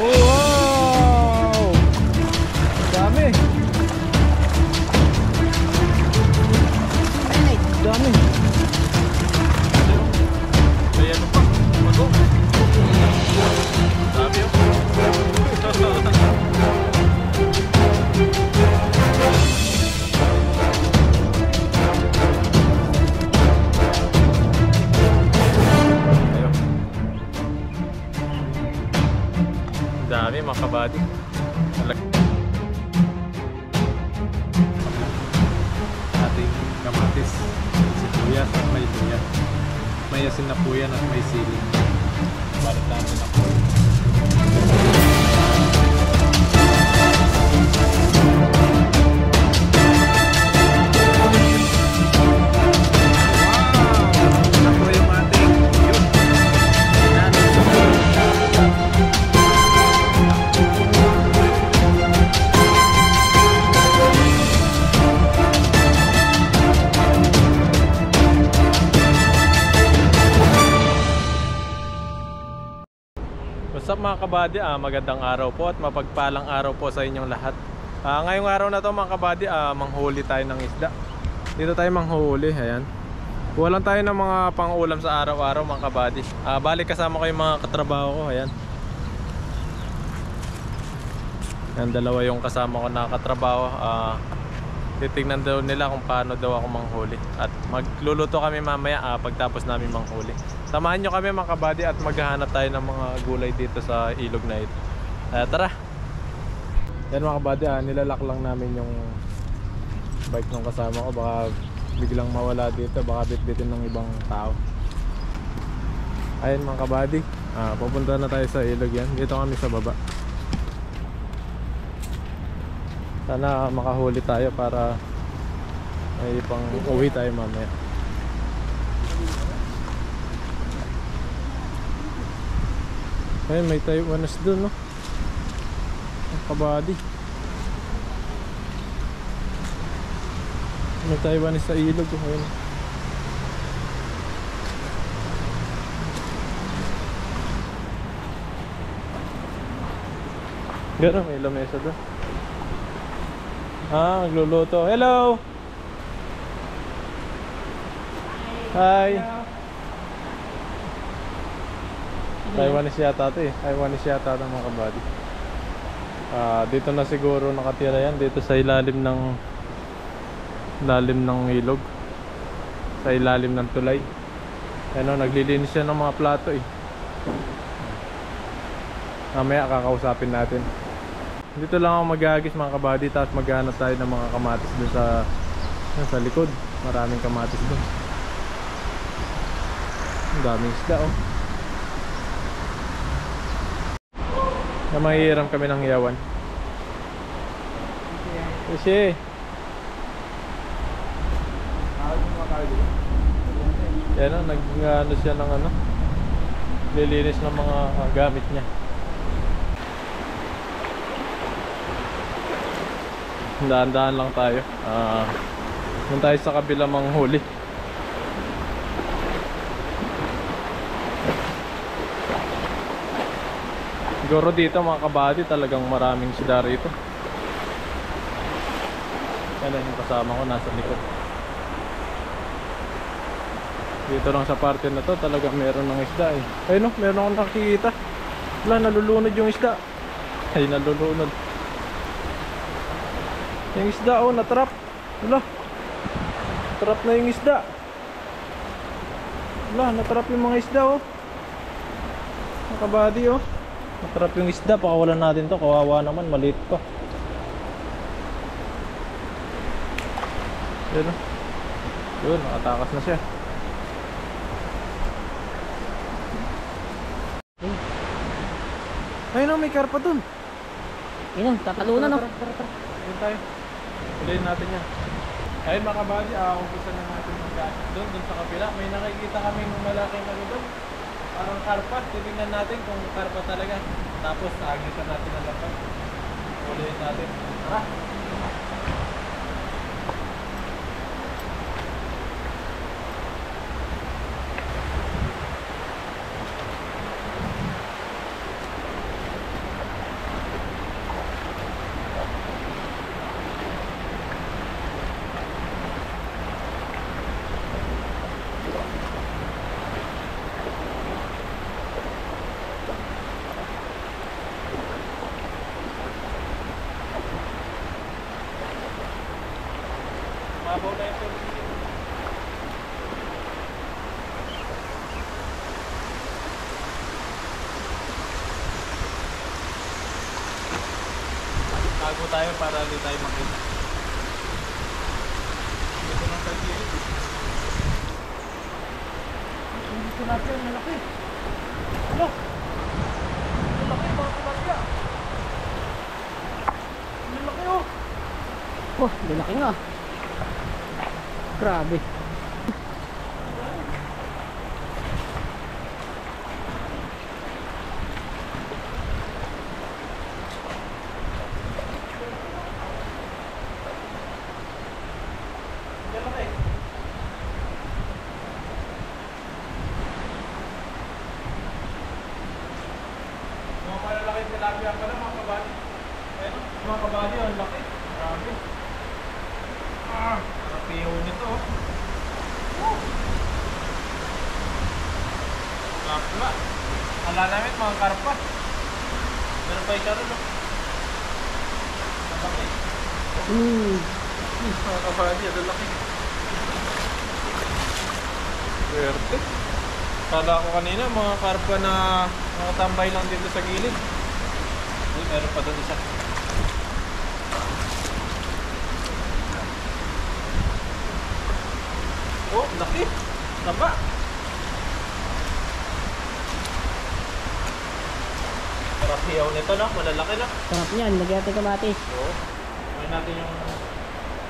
Wow! Dami kabady? Ah, magandang araw po at mapagpalang araw po sa inyong lahat. Ah, ngayong araw na to mga kabady, ah, manghuli tayo ng isda. Dito tayo manghuli, ayan. Kuha lang tayo ng mga pang-ulam sa araw-araw mga kabady. Ah, balik kasama ko yung mga katrabaho ko, ayan. Yan, dalawa yung kasama ko na katrabaho. Ah, titignan daw nila kung paano daw ako manghuli. At magluluto kami mamaya ah, pagtapos namin manghuli. Samahan nyo kami mga kabady at maghahanap tayo ng mga gulay dito sa ilog na ito. Ah, tara! Yan mga kabady, ah, nilalak lang namin yung bike ng kasama ko. Baka biglang mawala dito, baka bitbitin ng ibang tao. Ayun mga kabady, ah, pupunta na tayo sa ilog yan. Dito kami sa baba. Sana makahuli tayo para may pang uwi tayo mamaya. Ayun, may Taiwanese doon, no? Ang kabady. May Taiwanese sa ilog, oh. Ayun. Gano'n, may lamesa doon. Ah, nagluluto. Hello! Hi! Taiwanese yata ito eh. Taiwanese yata ito mga kabady. Ah, dito na siguro nakatira yan. Dito sa ilalim ng ilalim ng ilog. Sa ilalim ng tulay. Ano, naglilinis siya ng mga plato eh. Mamaya kakausapin natin. Dito lang ako magagis mga kabady tapos maghanap tayo ng mga kamatis dun sa dun sa likod. Maraming kamatis dun. Ang daming isda oh. Na mahihiram kami ng yawan. Kasi yan o, nag ano siya ng ano lilinis ng mga ah, gamit niya Daan-daan lang tayo. Ah, doon tayo sa kabila manghuli. Siguro dito mga kabady talagang maraming sida rito. Yan yung kasama ko nasa likod. Dito lang sa parte na to talagang meron ng isda eh. Ayun no, meron akong nakikita. Wala, nalulunod yung isda. Ay, nalulunod. Yung isda oh, natrap. Wala. Trap na yung isda. Wala, natrap yung mga isda oh. Nakabady oh. Natrap yung isda, pakawalan natin to. Kawawa naman, maliit pa. Yun oh. Yun, nakatakas na siya. Ayun oh, may karpa dun. Yun, tatalunan no. Tara, tara, tara. Ayun tayo. Ulayin natin yan. Ayun mga kabady, ah, umpisa na natin ng gamit doon, doon sa kabila. May nakikita kaming malaking ano doon. Parang karpa. Titingnan natin kung karpa talaga. Tapos agitan natin ang lapat. Ulayin natin. Tara. Mababaw na ito. Tago tayo para hindi tayo makita. Dito lang sa gilid. Dito natin, malaki. Ano? Malaki, mga kumagya. Malaki oh. Malaki nga. Grabe. Yan lang eh. Mga malalaki tilapia pala mga kabali. Ayun, mga kabali, ang laki. Grabe. Ah, rapiho nito. oh. Oh. Kapla. Kala namin mga karpa. Meron pa isa rin. oh. Ang laki. Hmm. Mga kabali, ang laki. Swerte. Kala ko kanina mga karpa na nakatambay lang dito sa gilid. Ay, meron pa doon isa. Oh, laki. Taba. Sarap hiyaw nito no, malalaki no. Sarap niyan, lagyan natin kamatis. Oo. Kunin natin yung,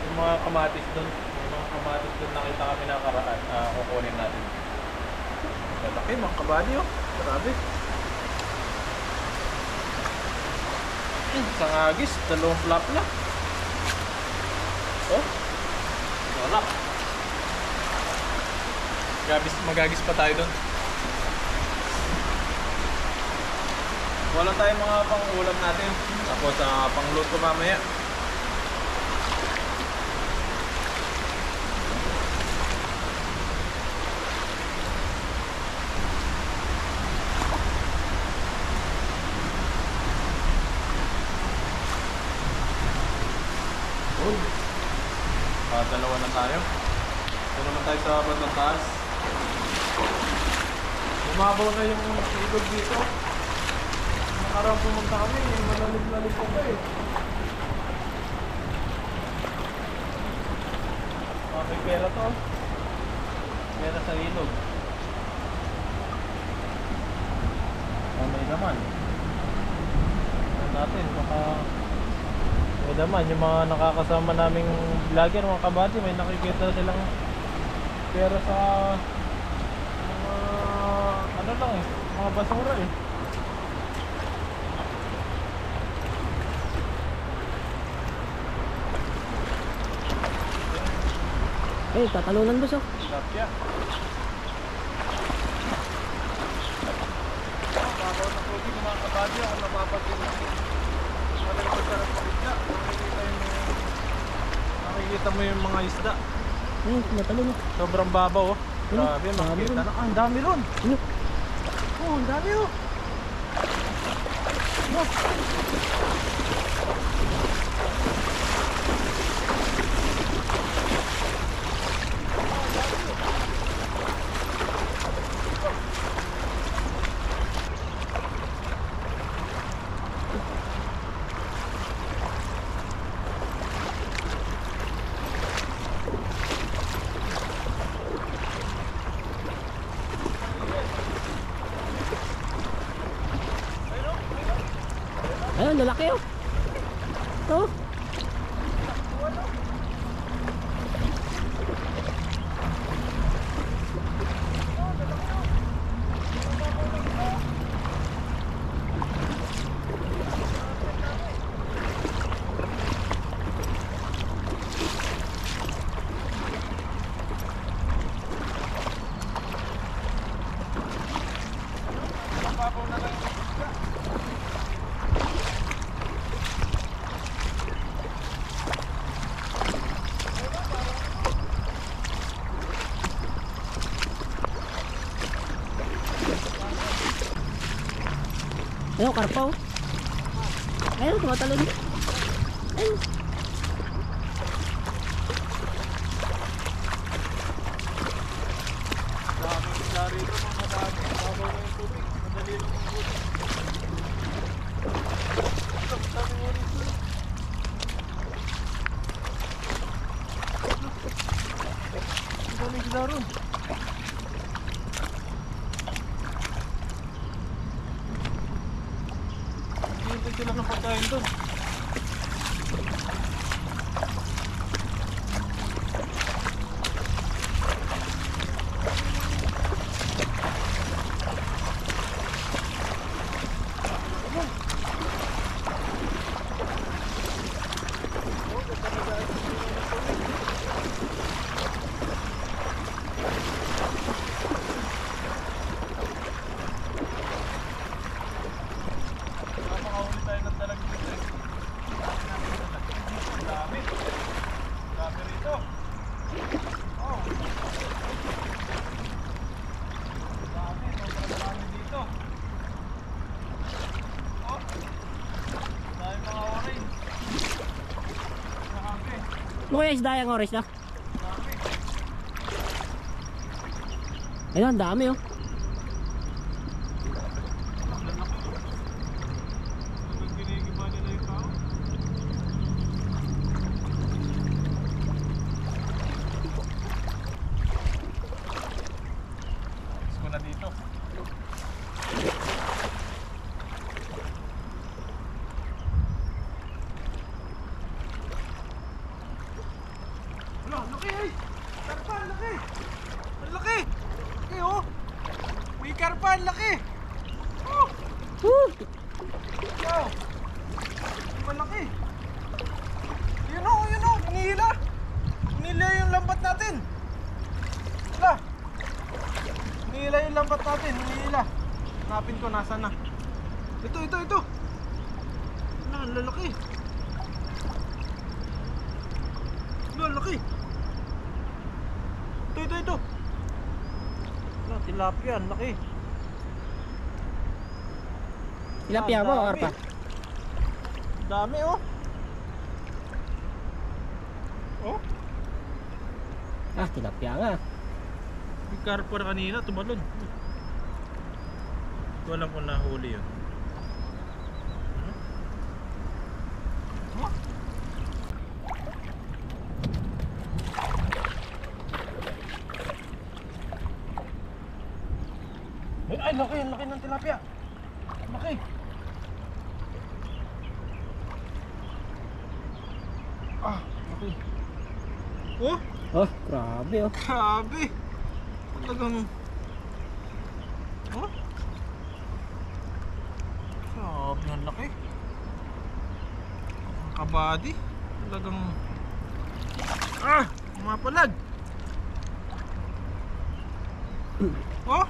yung mga kamatis doon. Yung mga kamatis doon nakita kami nakaraan. Ah, kukunin natin. Malaki mga kabali oh. Grabe. Hmm, isang agis, dalawang flap na. Oh. Wala. Gabis, magagis pa tayo doon. Wala tayong mga pang-ulam natin. Tapos uh, pang-luto mamaya. Uy. Ah, dalawa na tayo. Ito naman tayo sa bandang taas. Bumabaw na yung ilog dito. Nakarang pumunta kami, malalim-lalim pa ba eh. Ah, may pera to. Pera sa ilog. Ah, may naman. Ano natin, baka... May naman, yung mga nakakasama naming vlogger, mga kabati, may nakikita silang pera sa mga ano lang eh, mga basura eh. Eh, tatalunan boss oh. Tilapia. Babaw na tubig ng mga kabadyo kung napapansin mo. Talagang masarap sa isda. Makikita yung Nakikita mo yung mga isda. Tumatalon oh. Sobrang babaw oh. Ano? Grabe, makikita na. Ah, ang dami ron. Ano? Oh, ang dami oh. Ayun, lalaki oh. karpa oh. Ayun, tumatalon. Ayun. Ang daming sila ron. Kaya isda yung orange na? Ayun, dami oh. Laki ay! Karpa, ang laki! Ang laki! Laki oh! May karpa, ang laki! Oh! Woo! Wow! Malaki! Yun o, yun o! Hinihila! Hinihila yung lambat natin! Wala! Hinihila yung lambat natin, hinihila! Hanapin ko, nasa na? Ito, ito, ito! Wala, ang lalaki! Wala, ang laki! Ito, ito, ito! Wala, tilapia, ang laki! Tilapia Ang dami. karpa. Dami oh. Oh, Ah, tilapia nga. may karpa na kanina tumalon. Hindi ko alam kung nahuli yun. Ano? Oh. Ay, ay, laki, ang laki ng tilapia. Ang Laki. Ah, laki. Oh, Oh, grabe oh. grabe. Talagang... Oh? Grabe, ang laki. Ang kabady. Talagang... Ah! Mapalag! Oh!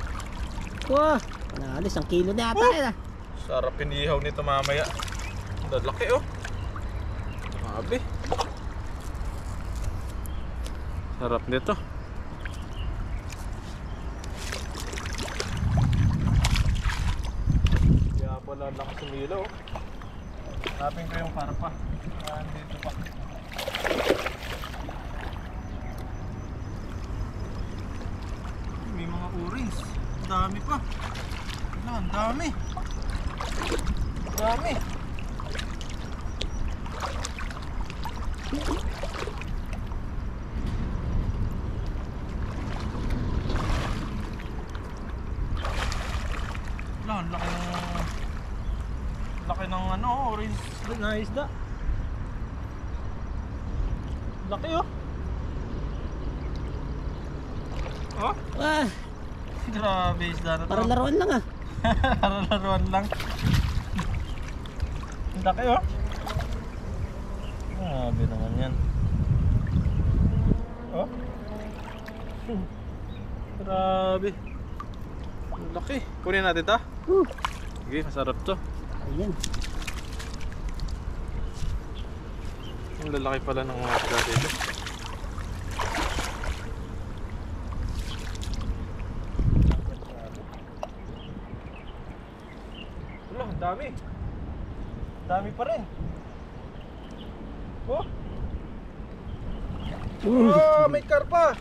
Wah, panalo, isang kilo na ata Oh! yan ah. Sarap inihaw nito mamaya. Ang laki oh. Grabe. Sarap nito. Kaya pala lakas umilo. Hanapin ko yung karpa. Ah, dito pa. May mga orange. Ang dami pa. Ang dami. Ang dami. Wala, ang laki ng... Laki ng ano, orange na isda. Laki oh. Oh, Ah, grabe isda na to. parang laruan lang ah. Para laruan lang. Ang laki oh. Grabe naman yan. Oh. Grabe. Laki. Kunin natin ta. Sige, masarap to. Ayan. Ang lalaki pala ng mga isda dito. Wala, ang dami. Dami pa rin. Oh, oh may karpa.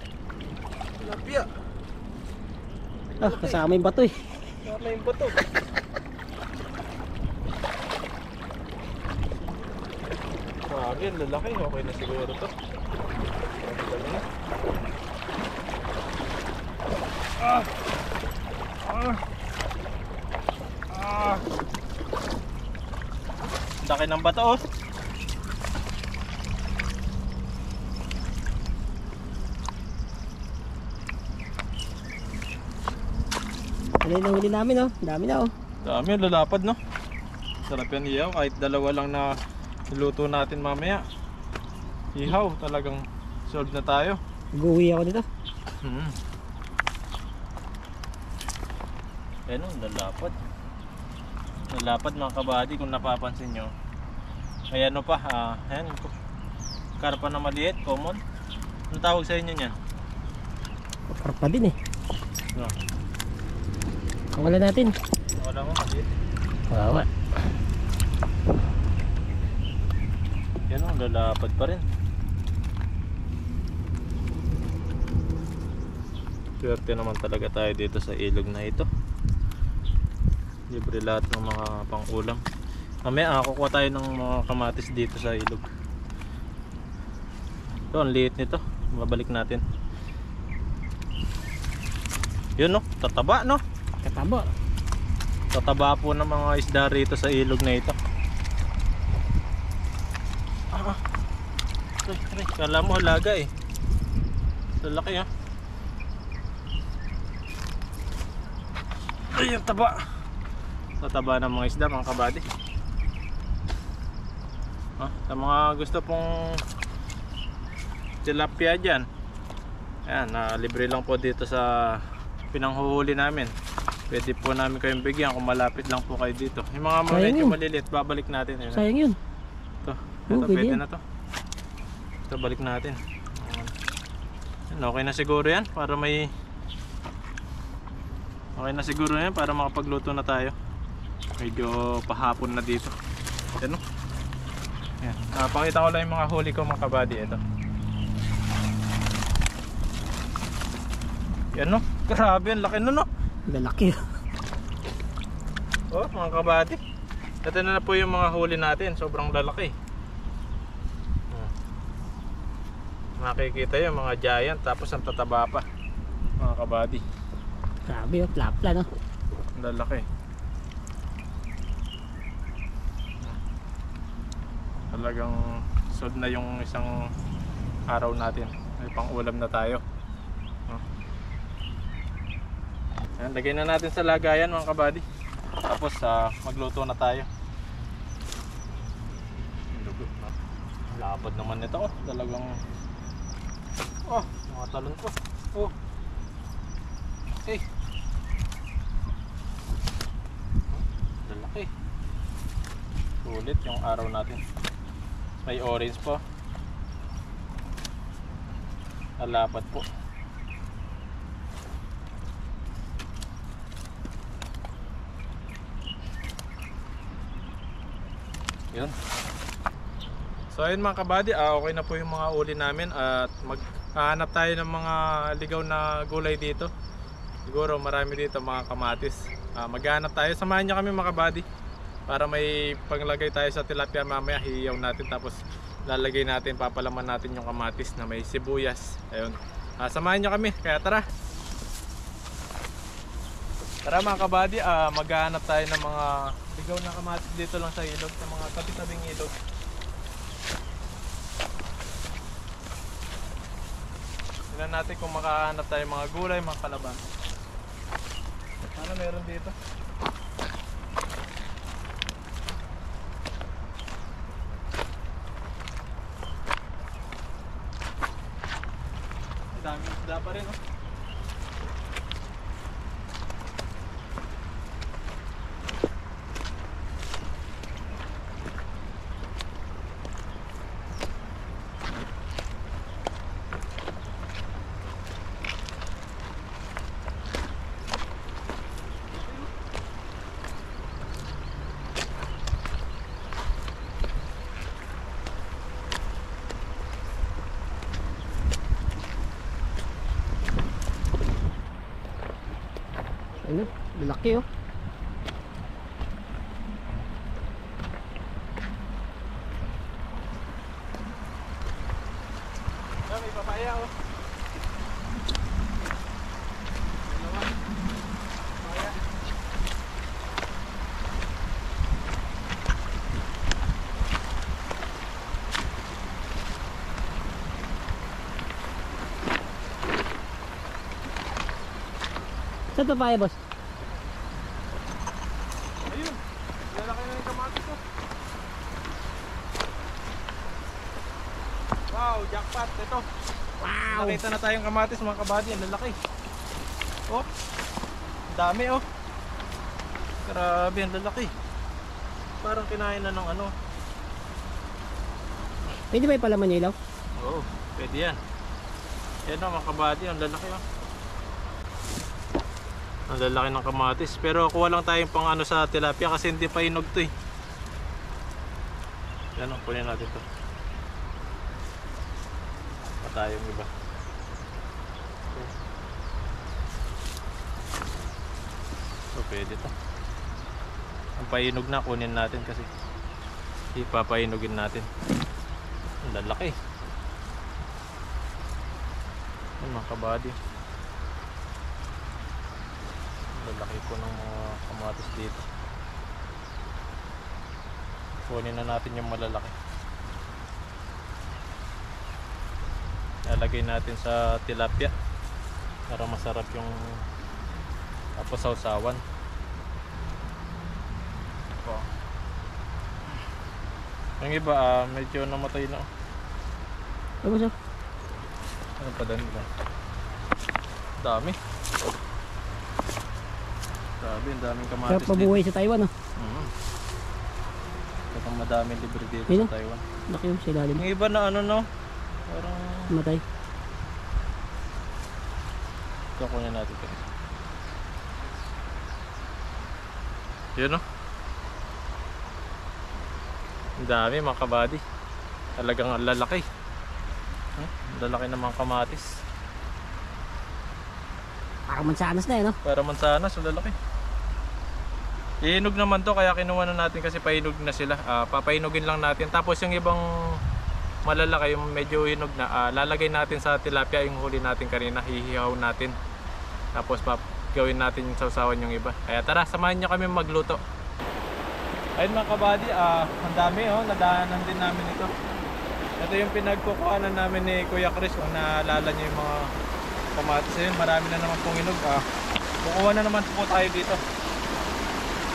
Tilapia. Ah, kasama yung bato eh. Tama yung bato. Grabe, ang lalaki. Okay na siguro to. Ah! Ah! Ah! Laki ng bato oh. Ano yung namin oh. Dami na oh. Dami, lalapad no. Sarap yan ihaw, kahit dalawa lang na niluto natin mamaya. Ihaw, talagang solve na tayo. Mag-uwi ako dito. Hmm. Ayan o, lalapad. Lalapad mga kabady kung napapansin nyo. Ayan o pa, ah, ayan. Karpa na maliit, common. Anong tawag sa inyo niyan? Karpa din eh. No. Ang wala natin. Wala mo, maliit. Wawa. Yan o, lalapad pa rin. Swerte naman talaga tayo dito sa ilog na ito. Libre lahat ng mga pang-ulam. Mamaya ah, kukuha tayo ng mga kamatis dito sa ilog. Ito, ang liit nito. Babalik natin. Yun no, tataba no. Kataba. Tataba po ng mga isda rito sa ilog na ito. Ah, ah. Aray, aray. Kala mo halaga eh. Lalaki ah. Ay, ang taba. Tataba ng mga isda mga kabady. Ah, sa mga gusto pong tilapia dyan. Ayan, na libre lang po dito sa pinanghuhuli namin. Pwede po namin kayong bigyan kung malapit lang po kayo dito. Yung mga Sayang medyo maliliit, babalik natin. Yun. Sayang yun. Ito, ito pwede pwede yan. na to. Ito, balik natin. Okay na siguro yan para may Okay na siguro yan para makapagluto na tayo. Medyo pahapon na dito. Yan o. Yan. Ah, pakita ko lang yung mga huli ko mga kabady. Ito. Yan no. Grabe, ang laki no no. Lalaki. Oh, mga kabady. Ito na, na po yung mga huli natin. Sobrang lalaki. Hmm. Makikita yung mga giant tapos ang tataba pa. Mga kabady. Grabe oh. Plapla no. Ang lalaki. Talagang solve na yung isang araw natin. May pang ulam na tayo. Ayan, lagay na natin sa lagayan mga kabady. Tapos ah, magluto na tayo. Lapad naman nito oh. Talagang Oh, mga talon ko. Oh. Okay. Lalaki. Sulit yung araw natin. May orange po. Alapat po. Yun. So ayun mga kabady, ah, okay na po yung mga uli namin at maghahanap tayo ng mga ligaw na gulay dito. Siguro marami dito mga kamatis. Ah, maghahanap tayo. Samahan niyo kami mga kabady para may panglagay tayo sa tilapia mamaya. Hiyaw natin tapos lalagay natin, papalaman natin yung kamatis na may sibuyas. Ayun. Ah, samahan niyo kami. Kaya tara. Tara mga kabady, ah, maghahanap tayo ng mga ligaw na kamatis dito lang sa ilog, sa mga tabi-tabing ilog. Tignan natin kung makahanap tayo mga gulay, mga kalaban. Ano meron dito? Saan papaya boss? Ayun. Lalaki na yung kamatis ko. Wow, jackpot. Ito. Wow! Nakita na tayong kamatis mga kabady. Ang lalaki. Oh. Ang dami oh. Grabe, ang lalaki. Parang kinain na ng ano. Pwede ba ipalaman yung ilaw? Oo, pwede yan. Yan oh, mga kabady. Ang lalaki oh. Ang lalaki ng kamatis. Pero kuha lang tayong pang ano sa tilapia kasi hindi pa inog to eh. Yan oh, kunin natin to. Pa tayong iba. So pwede to. Ang painog na kunin natin kasi ipapainugin natin. Ang lalaki. Yan mga kabady. Lalaki po ng mga kamatis dito. Kunin na natin yung malalaki. Lalagay natin sa tilapia para masarap yung tapos sausawan. Ito. Yung iba ah, medyo namatay na. oh. Ano boss oh? Ano pa dami ba? Dami. Grabe, ang daming Sarap kamatis dito. mabuhay sa Taiwan oh. Mm. Kapag madaming libre dito Ayun, sa Taiwan. Laki yung sa ilalim. Yung iba na ano no? Parang Matay. kakunin natin ito. Yun no? Ang dami mga kabady. Talagang ang lalaki. Ang lalaki ng mga kamatis. Parang mansanas na eh no? Para mansanas, ang lalaki. Iinog naman to kaya kinuha na natin kasi painog na sila. Ah, papainugin lang natin. Tapos yung ibang malalaki, yung medyo hinog na, ah, lalagay natin sa tilapia yung huli natin kanina. Hihihaw natin. Tapos pap gawin natin yung sausawan yung iba. Kaya tara, samahan nyo kami magluto. Ayun mga kabady, ah, ang dami oh, nadaanan din namin ito. Ito yung pinagkukuhanan namin ni Kuya Chris kung naalala niyo yung mga kamatis ayun, marami na naman pong inog. Ah, kukuha na naman po tayo dito.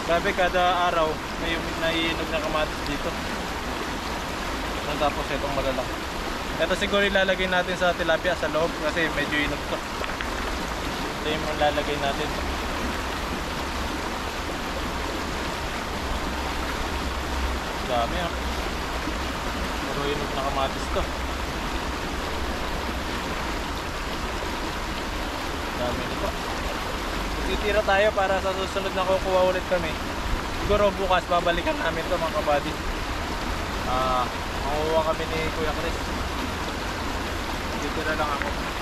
Grabe kada araw may naiinog na kamatis dito. Nang tapos itong malalaki. Ito siguro ilalagay natin sa tilapia sa loob kasi medyo inog to. Ito yung lalagay natin. Dami ah. Puro inog na kamatis to. Dami nito. Titira tayo para sa susunod na kukuha ulit kami. Siguro bukas babalikan namin to mga kabady. Ah, makuha kami ni Kuya Chris. Titira lang ako.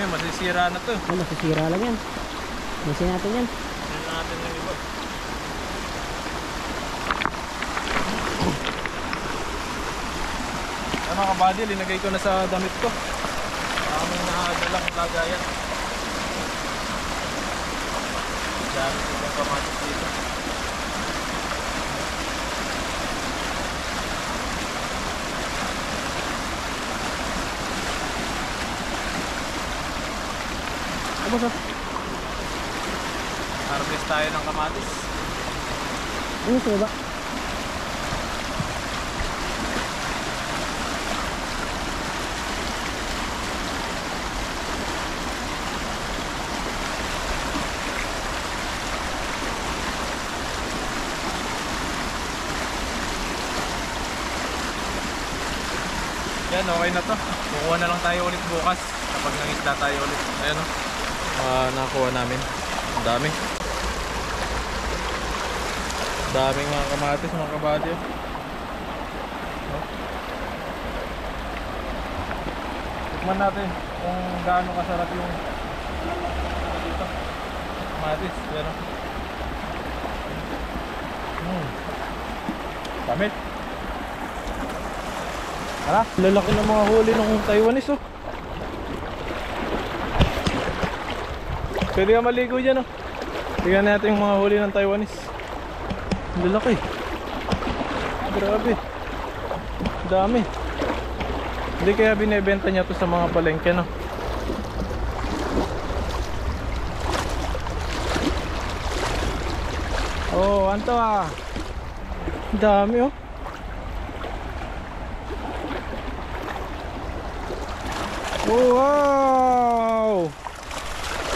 Dami, masisira na to. Ano, sisira lang yan. Kasi natin yan. Tignan natin yung iba. Ano ka buddy, linagay ko na sa damit ko. Aming nakadalang lagayan. Dami ko yung kamatis boss ah. Harvest tayo ng kamatis. Ano sa baba? Yan, okay na to. Kukuha na lang tayo ulit bukas kapag nangisda tayo ulit. Ayan o. No? Uh, nakakuha namin. Ang dami. Daming mga kamatis, mga kabady. oh. Oh. Tikman natin kung gaano kasarap yung dito. Kamatis, ayan o. Hmm. Damit. Hala, lalaki ng mga huli ng Taiwanese oh. Pwede ka maligo dyan oh. Tingnan natin yung mga huli ng Taiwanese. Ang Lalaki. Grabe. Dami. Hindi kaya binebenta niya to sa mga palengke no. Oh, anto ah. Dami oh. Oh, wow!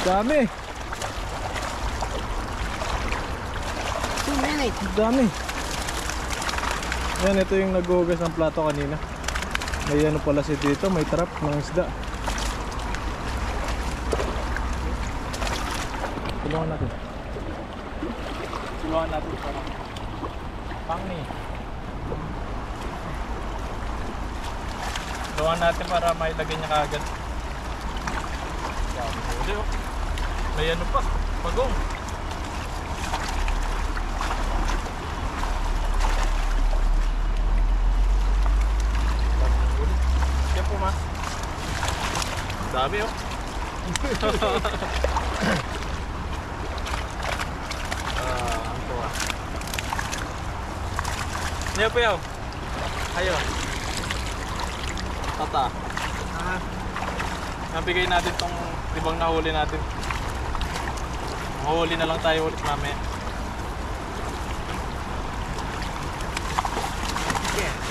Dami. Two minutes. Dami. Yan, ito yung naghugas ng plato kanina. May ano pala si dito, may trap ng isda. Tulungan natin. Tulungan natin para pangi. Tulungan natin para mailagay niya kaagad. Dami huli oh. May ano pa, pagong. Yan po mas. Dami oh. ah, ang tuwa. Niya po yaw. Ayo. Tata. Ah. Nabigay natin tong libang nahuli natin. Mahuli na lang tayo ulit mamaya.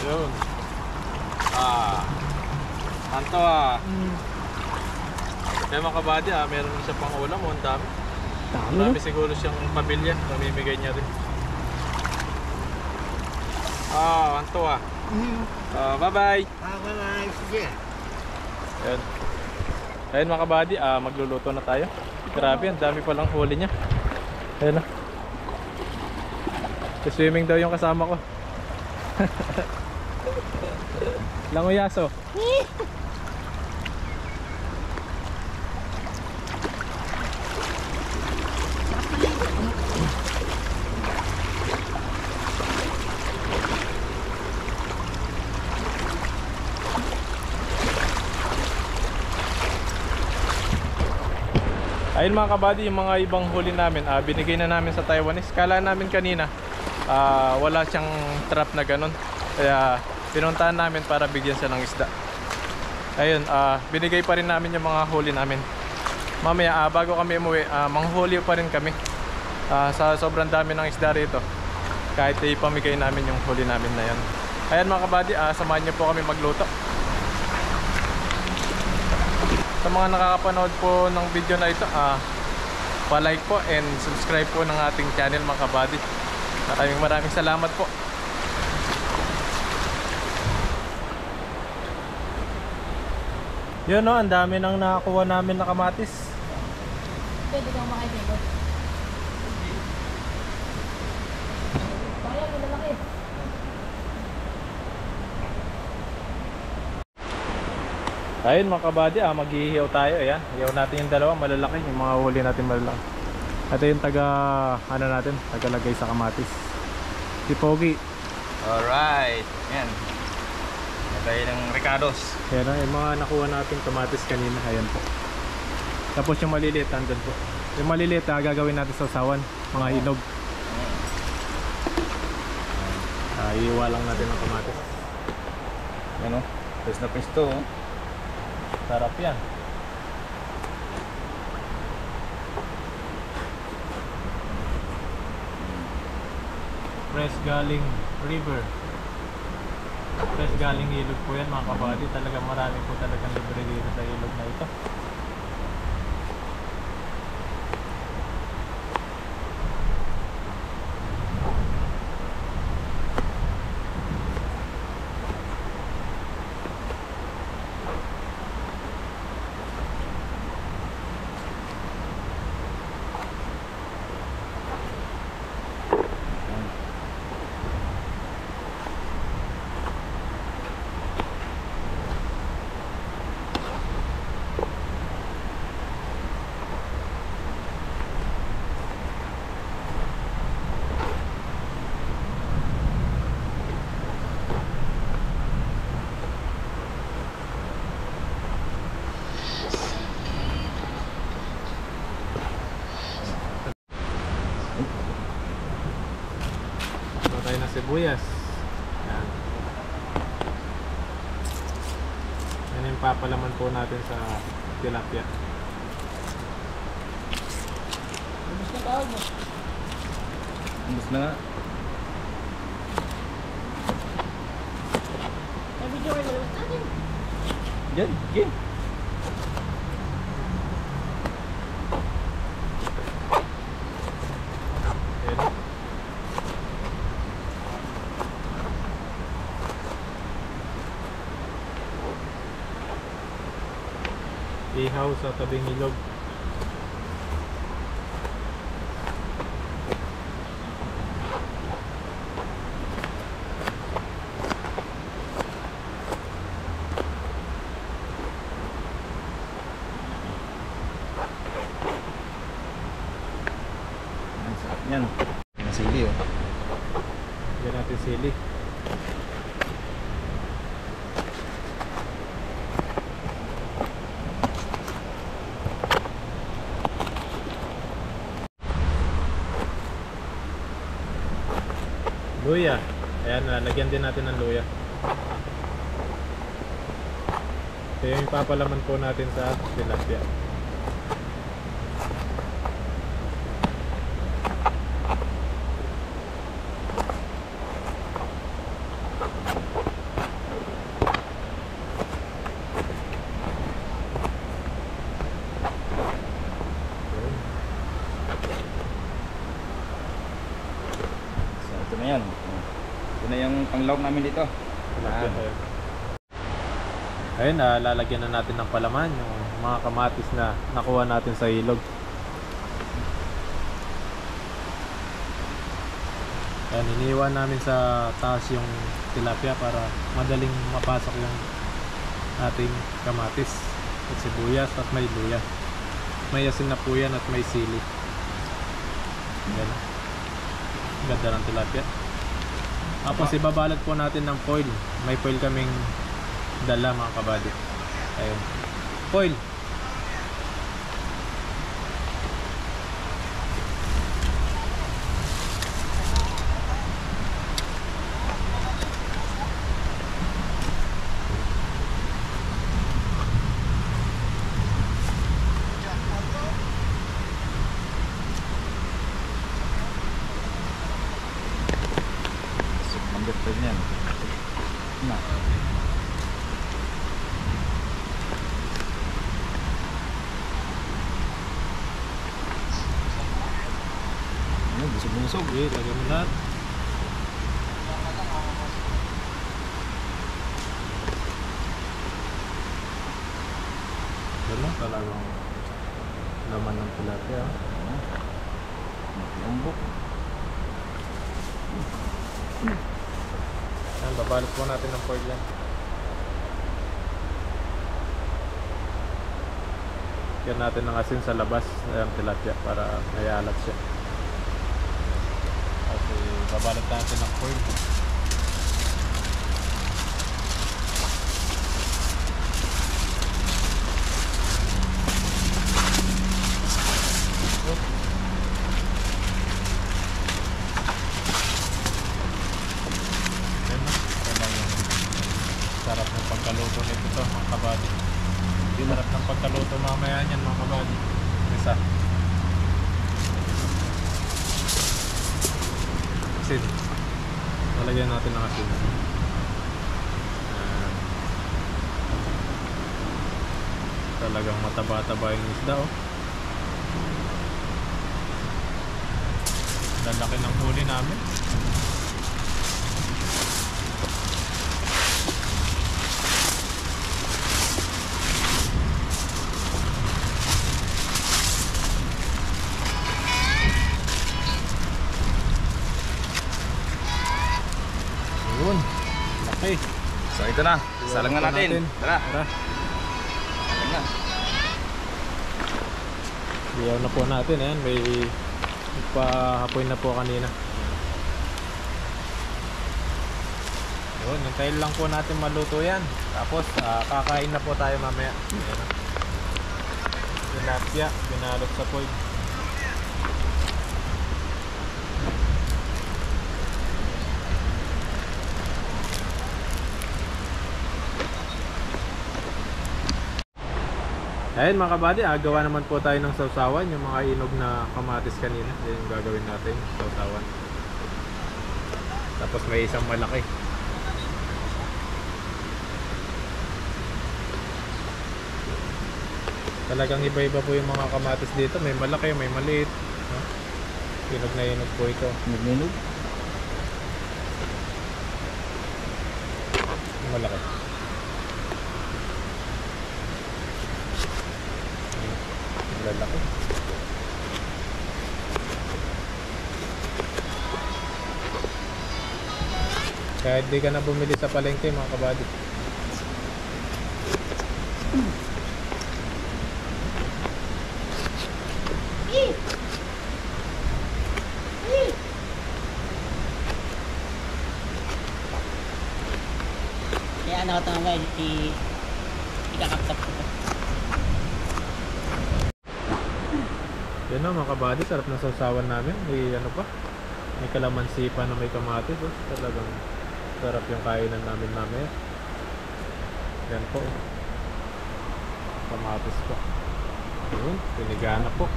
Yun. Ah. Anto ah. Kaya mga kabady ah, meron siya pang ulam oh, ang dami. Dami? Marami siguro siyang pamilya, namimigay niya rin. Ah, anto ah. Ah, bye-bye. Bye-bye. Sige. Ayan. Ayun mga kabady, ah, magluluto na tayo. Grabe, ang dami palang huli niya. Ayun na. Swimming daw yung kasama ko. Langoyaso. Ayun mga kabady, yung mga ibang huli namin, ah, binigay na namin sa Taiwanese. Kala namin kanina, ah, wala siyang trap na ganun. Kaya pinuntahan namin para bigyan siya ng isda. Ayun, ah, binigay pa rin namin yung mga huli namin. Mamaya, ah, bago kami umuwi, ah, manghuli pa rin kami. Ah, sa sobrang dami ng isda rito. Kahit ipamigay namin yung huli namin na yan. Ayan mga kabady, ah, samahan niyo po kami magluto. Sa mga nakakapanood po ng video na ito, ah, pa-like po and subscribe po ng ating channel mga kabady. Maraming maraming salamat po. Yun no, ang dami nang nakakuha namin na kamatis. Pwede kang makikita. Kaya mo lalaki. Ayun mga kabady, ah, maghihiyaw tayo. Ayan, hiyaw natin yung dalawa, malalaki. Yung mga huli natin malalaki. Ito yung taga, ano natin, tagalagay sa kamatis. Si Pogi. Alright. Yan. Tayo ng Ricardos. Ayan o, yung mga nakuha natin kamatis kanina. Ayan po. Tapos yung maliliit, andun po. Yung maliliit, ah, gagawin natin sa usawan. Mga hinog. Ah, iiwa lang natin ng kamatis. Yan o. Pwes na pwes to. oh. Sarap yan. Fresh galing river. Fresh galing ilog po yan mga kabady. Talaga marami po talagang libre dito sa ilog na ito. na sibuyas. Yan. Yan yung papalaman po natin sa tilapia. Ubus na tawag mo. Ubus na nga. May video kayo malabas natin. Yan, yan. Yan. Ihaw sa tabing ilog. Ang sarap Yan. Nasili oh. Yan natin sili. Luya. Ayan, lalagyan din natin ng luya. Ito yung ipapalaman po natin sa tilapia. So, ito na yan. Oh. Ito panglawak namin dito. Tilapia tayo. Ayun, ah, lalagyan na natin ng palaman yung mga kamatis na nakuha natin sa ilog. Ayan, iniwan namin sa taas yung tilapia para madaling mapasok yung ating kamatis at sibuyas at may luya. May asin na po yan at may sili. Ayan. Ganda ng tilapia. Tapos ibabalot po natin ng foil. May foil kaming dala mga kabady. Ayun. Foil. So, manggit pa yan. Na. Ano, busog-busog. Okay, lagyan mo lahat. Yan lang talagang laman ng tilapia. Lombok. Yan, babalot po natin ng foil yan. Natin ng asin sa labas ng tilapia para mayalat siya. Kasi babalot natin ng foil. Yan na. Yan lang yung sarap ng pagkaluto nito to mga kabady. Sarap ng pagkaluto mamaya niyan mga kabady. Isa. Asin. Lalagyan natin ng asin. Yan. Talagang mataba-taba yung isda oh. Lalaki ng huli namin. Yun. Laki. So, ito na. Salang na natin. Tara. Tara. Salang na. Iyaw na po natin. Ayan, may pahapoy na po kanina. Yun, hintayin lang po natin maluto yan. Tapos, ah, kakain na po tayo mamaya. Ayan. Tilapia, binalot sa foil. Ayun mga kabady, ah, gawa naman po tayo ng sausawan, yung mga inog na kamatis kanina. Yan yung gagawin natin, sausawan. Tapos may isang malaki. Talagang iba-iba po yung mga kamatis dito. May malaki, may maliit. No? Inog na inog po ito. Nagninog. Yung malaki. Yung lalaki. Kahit di ka na bumili sa palengke mga kabady. Kaya ano ko ito guys, di... Ikakaptap ko. Yan na mga kabady, sarap na sausawan namin. May ano pa? May kalamansi pa na may kamatis. Oh. Talagang sarap yung kainan namin namin. Yan po. Kamatis po. Yun, pinigana po.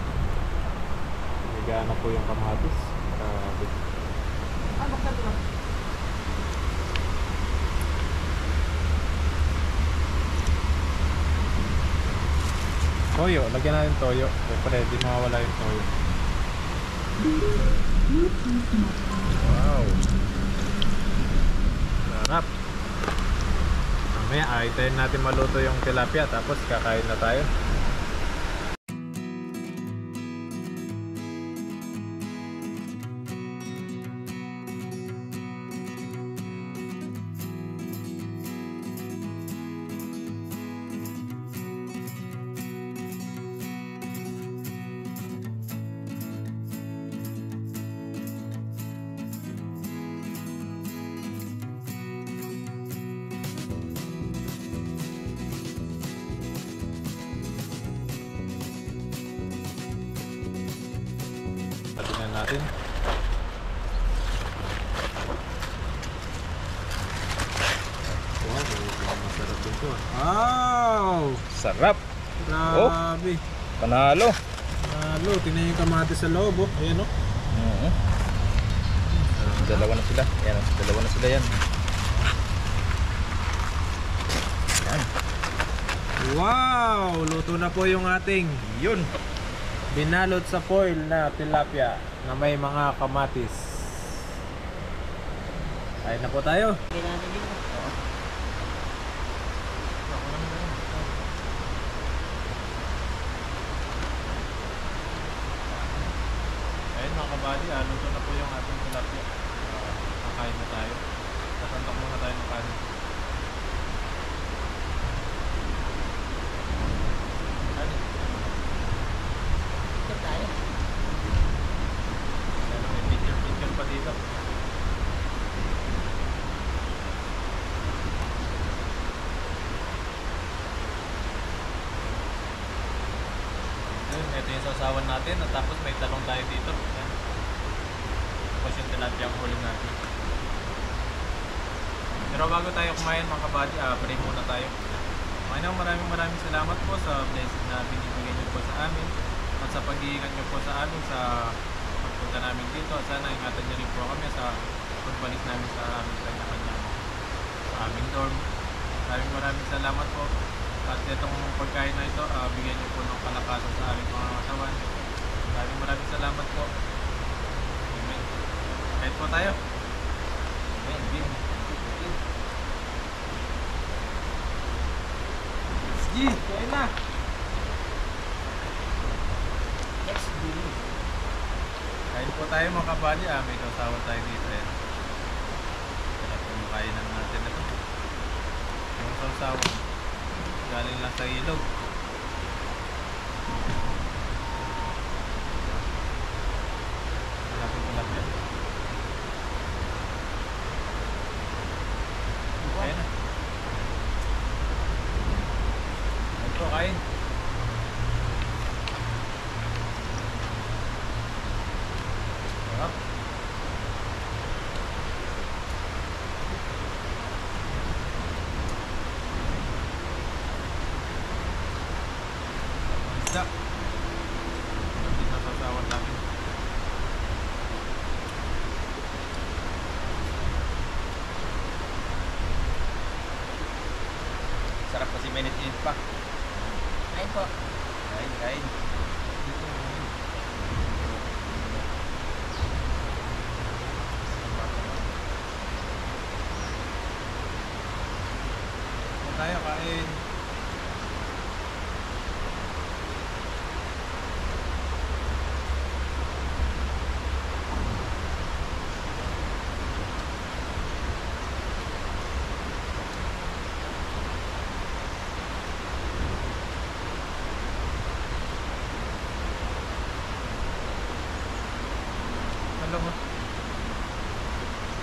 Pinigana po yung kamatis. Grabe. Toyo, lagyan natin toyo. Siyempre, di mawawala yung toyo. Wow. Sarap. Mamaya, ahitayin natin maluto yung tilapia tapos kakain na tayo. Panalo. Lalo, tingnan yung kamatis sa loob oh. Ayan oh. Oo. Dalawa na sila. Yan, oh. dalawa na sila yan. Yan. Wow! Luto na po yung ating Yun. binalot sa foil na tilapia na may mga kamatis. Kain na po tayo. Kaya natin dito. Ayun mga kabali, ah, na po yung ating tilapia. Ah, kakain na tayo. Tatantok muna tayo ng. Kanin. Ito tayo. Ano, may picture-picture pa dito. Ayun, ito yung sasawan natin at tapos may talong tayo dito. Yan. Tapos yung tilapia ang huli natin. Pero bago tayo kumain mga kabady, ah, pray muna tayo. Panginoon, maraming maraming salamat po sa blessing na binibigay niyo po sa amin at sa pag-iingat niyo po sa amin sa pagpunta namin dito. At sana ingatan niyo rin po kami sa pagbalik namin sa aming kanya-kanya sa aming dorm. Maraming maraming salamat po. At itong pagkain na ito, ah, bigyan niyo po ng kalakasan sa aming mga katawan. Maraming maraming salamat po. Amen. Kahit po tayo. Amen. Amen. Sige, kain na. It. Kain po tayo mga kabali. Ah, may kasawa tayo dito eh. Sarap yung kainan natin ito. Yung sausaw. Galing lang sa ilog.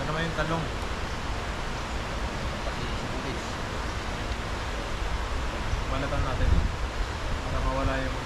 Ito naman yung talong. Pati sibulis. Balatan natin. Para mawala yung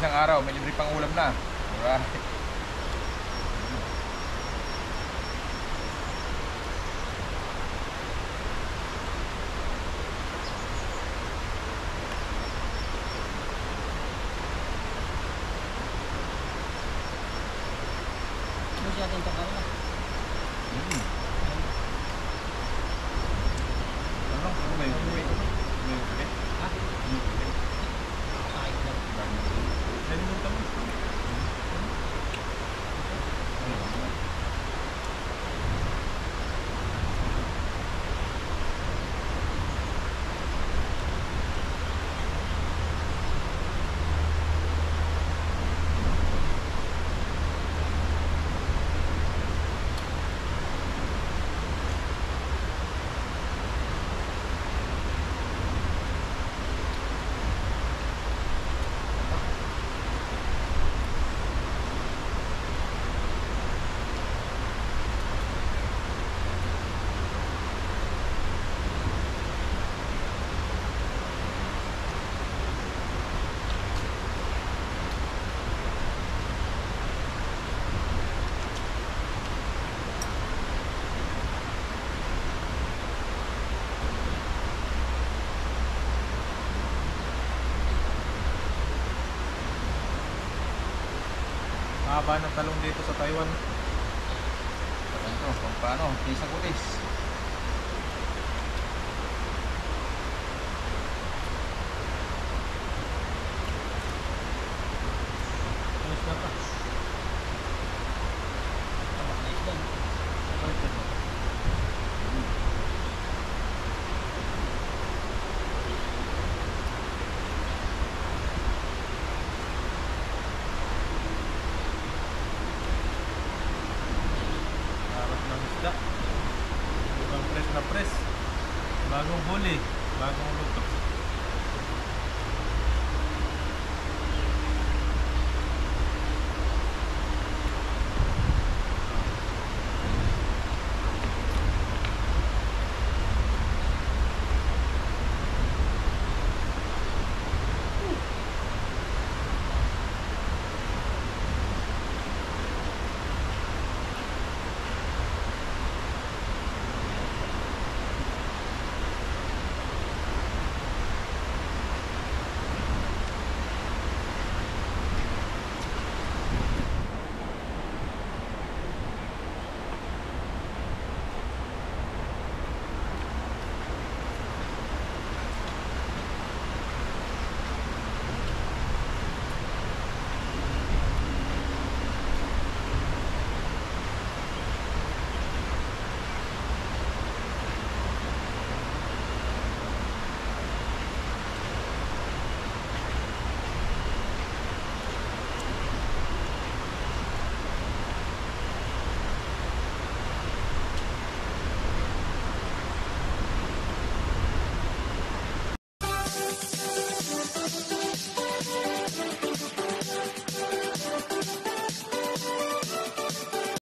isang araw, may libre pang ulam na. haba ng talong dito sa Taiwan. Ano, kung paano, isang kutis. Isda. Ibang press na press.